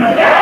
Thank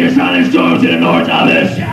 your silent storms to the north of it.